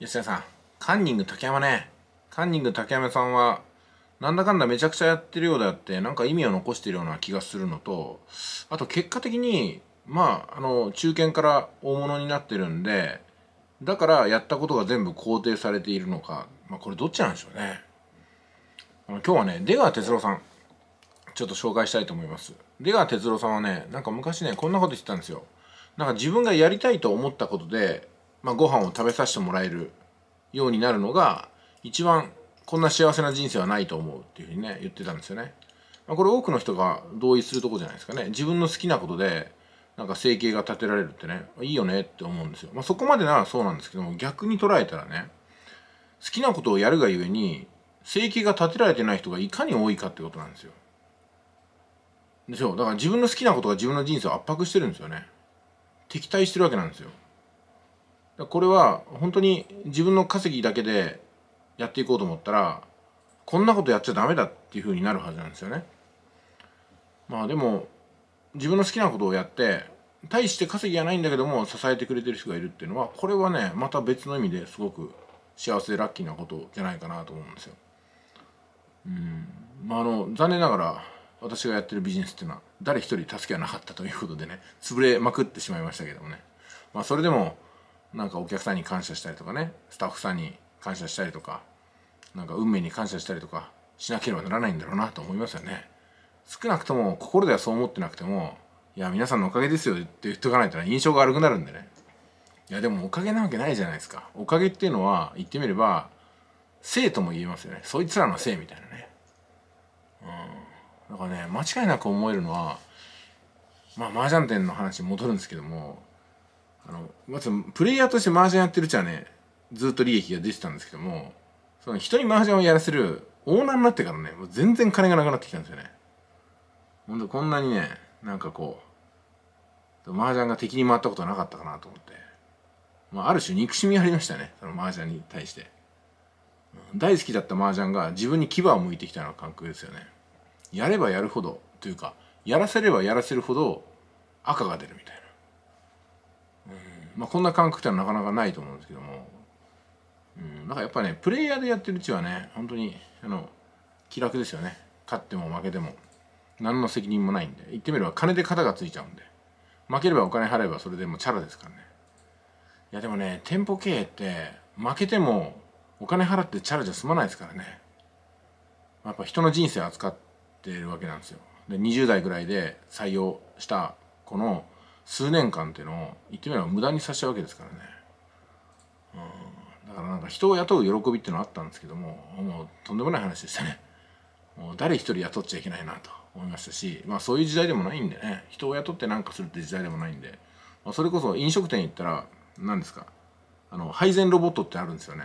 吉田さんカンニング竹山ね。カンニング竹山さんはなんだかんだめちゃくちゃやってるようであってなんか意味を残してるような気がするのとあと結果的にまああの中堅から大物になってるんでだからやったことが全部肯定されているのかまあこれどっちなんでしょうね。あの今日はね出川哲朗さんちょっと紹介したいと思います。出川哲朗さんはねなんか昔ねこんなこと言ってたんですよ。なんか自分がやりたいと思ったことでまあ、ご飯を食べさせてもらえるようになるのが一番こんな幸せな人生はないと思うっていうふうにね言ってたんですよね。まあ、これ多くの人が同意するとこじゃないですかね。自分の好きなことでなんか生計が立てられるってねいいよねって思うんですよ。まあ、そこまでならそうなんですけども逆に捉えたらね好きなことをやるがゆえに生計が立てられてない人がいかに多いかってことなんですよ。でしょだから自分の好きなことが自分の人生を圧迫してるんですよね。敵対してるわけなんですよ。これは本当に自分の稼ぎだけでやっていこうと思ったらこんなことやっちゃダメだっていうふうになるはずなんですよね。まあでも自分の好きなことをやって大して稼ぎはないんだけども支えてくれてる人がいるっていうのはこれはねまた別の意味ですごく幸せでラッキーなことじゃないかなと思うんですよ。うんまああの残念ながら私がやってるビジネスっていうのは誰一人助けはなかったということでね潰れまくってしまいましたけどもねまあそれでもなんかお客さんに感謝したりとかねスタッフさんに感謝したりとかなんか運命に感謝したりとかしなければならないんだろうなと思いますよね。少なくとも心ではそう思ってなくてもいや皆さんのおかげですよって言っておかないと印象が悪くなるんでね。いやでもおかげなわけないじゃないですか。おかげっていうのは言ってみれば生とも言えますよね。そいつらのせいみたいなね。うん。だからね間違いなく思えるのはまあ麻雀店の話に戻るんですけどもあのまずプレイヤーとして麻雀やってるうちはねずっと利益が出てたんですけどもその人に麻雀をやらせるオーナーになってからねもう全然金がなくなってきたんですよね。ほんとこんなにねなんかこう麻雀が敵に回ったことはなかったかなと思って、まあ、ある種憎しみありましたねその麻雀に対して、大好きだった麻雀が自分に牙を向いてきたような感覚ですよね。やればやるほどというかやらせればやらせるほど赤が出るみたいな。まあ、こんな感覚ってのはなかなかないと思うんですけども、うん、なんかやっぱねプレイヤーでやってるうちはね本当にあの気楽ですよね。勝っても負けても。何の責任もないんで。言ってみれば金で肩がついちゃうんで。負ければお金払えばそれでもチャラですからね。いやでもね店舗経営って負けてもお金払ってチャラじゃ済まないですからね。やっぱ人の人生扱ってるわけなんですよ。で20代ぐらいで採用したこの数年間っていうのを言ってみれば無駄にさせちゃうわけですからね、うん、だからなんか人を雇う喜びっていうのはあったんですけどももうとんでもない話でしたね。もう誰一人雇っちゃいけないなと思いましたしまあそういう時代でもないんでね。人を雇って何かするって時代でもないんで、まあ、それこそ飲食店行ったら何ですかあの配膳ロボットってあるんですよね。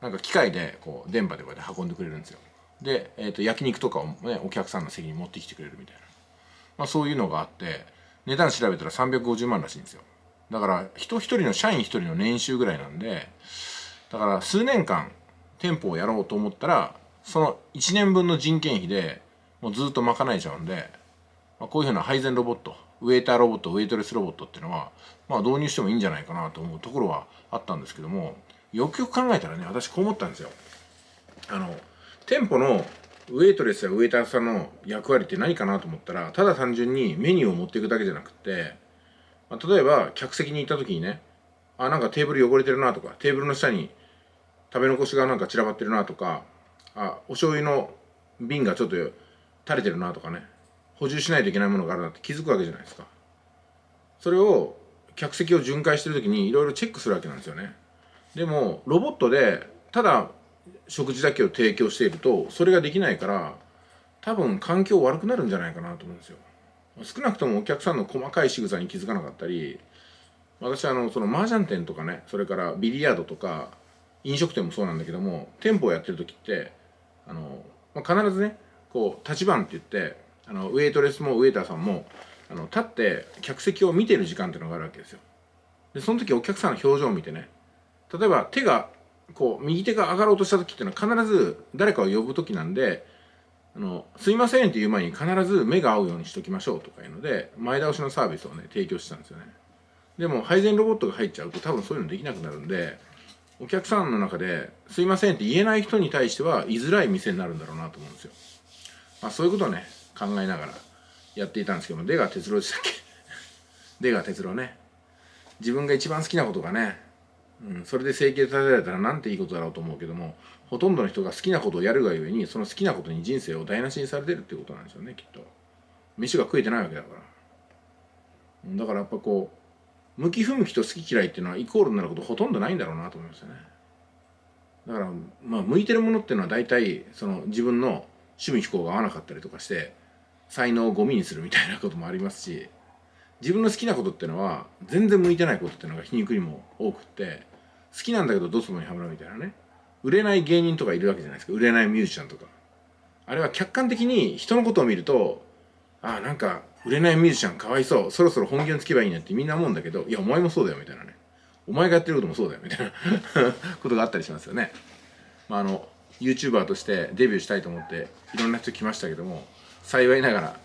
なんか機械でこう電波でこうやって運んでくれるんですよ。で、えー、と焼肉とかをねお客さんの席に持ってきてくれるみたいな、まあ、そういうのがあって値段調べたら350万らしいんですよ。だから人一人の社員一人の年収ぐらいなんでだから数年間店舗をやろうと思ったらその1年分の人件費でもうずっと賄えちゃうんで、まあ、こういうふうな配膳ロボットウェイターロボットウェイトレスロボットっていうのは、まあ、導入してもいいんじゃないかなと思うところはあったんですけどもよくよく考えたらね私こう思ったんですよ。あの店舗のウェイトレスやウェイターさんの役割って何かなと思ったらただ単純にメニューを持っていくだけじゃなくて、まあ、例えば客席に行った時にねあなんかテーブル汚れてるなとかテーブルの下に食べ残しがなんか散らばってるなとかあお醤油の瓶がちょっと垂れてるなとかね補充しないといけないものがあるなって気づくわけじゃないですか。それを客席を巡回してる時にいろいろチェックするわけなんですよね。でもロボットでただ食事だけを提供しているとそれができないから多分環境悪くなるんじゃないかなと思うんですよ。少なくともお客さんの細かい仕草に気づかなかったり私はあのその麻雀店とかねそれからビリヤードとか飲食店もそうなんだけども店舗をやってる時ってあの、まあ、必ずねこう立ち番って言ってあのウェイトレスもウェイターさんもあの立って客席を見てる時間っていうのがあるわけですよ。でその時お客さんの表情を見てね例えば手がこう右手が上がろうとした時っていうのは必ず誰かを呼ぶ時なんであのすいませんっていう前に必ず目が合うようにしときましょうとかいうので前倒しのサービスをね提供してたんですよね。でも配膳ロボットが入っちゃうと多分そういうのできなくなるんでお客さんの中で「すいません」って言えない人に対しては言いづらい店になるんだろうなと思うんですよ。まあ、そういうことをね考えながらやっていたんですけども出川哲朗でしたっけ？出川哲朗ね。自分が一番好きなことがね、うん、それで生計立てられたらなんていいことだろうと思うけどもほとんどの人が好きなことをやるがゆえにその好きなことに人生を台無しにされてるってことなんですよねきっと。飯が食えてないわけだから。だからやっぱこう向き不向きと好き嫌いっていうのはイコールになることほとんどないんだろうなと思いますよね。だからまあ向いてるものっていうのは大体その自分の趣味嗜好が合わなかったりとかして才能をゴミにするみたいなこともありますし自分の好きなことっていうのは全然向いてないことっていうのが皮肉にも多くって好きなんだけどドツボにはまるみたいなね。売れない芸人とかいるわけじゃないですか。売れないミュージシャンとか。あれは客観的に人のことを見るとああなんか売れないミュージシャンかわいそう。そろそろ本業につけばいいねってみんな思うんだけどいやお前もそうだよみたいなね。お前がやってることもそうだよみたいな ことがあったりしますよね。まああの YouTuber としてデビューしたいと思っていろんな人来ましたけども幸いながら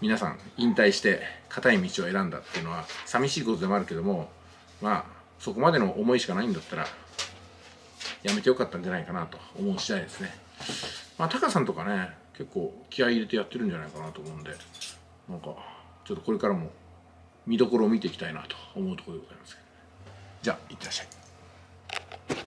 皆さん引退して固い道を選んだっていうのは寂しいことでもあるけどもまあそこまでの思いしかないんだったらやめてよかったんじゃないかなと思う次第ですね。まあタカさんとかね結構気合い入れてやってるんじゃないかなと思うんでなんかちょっとこれからも見どころを見ていきたいなと思うところでございますじゃあいってらっしゃい。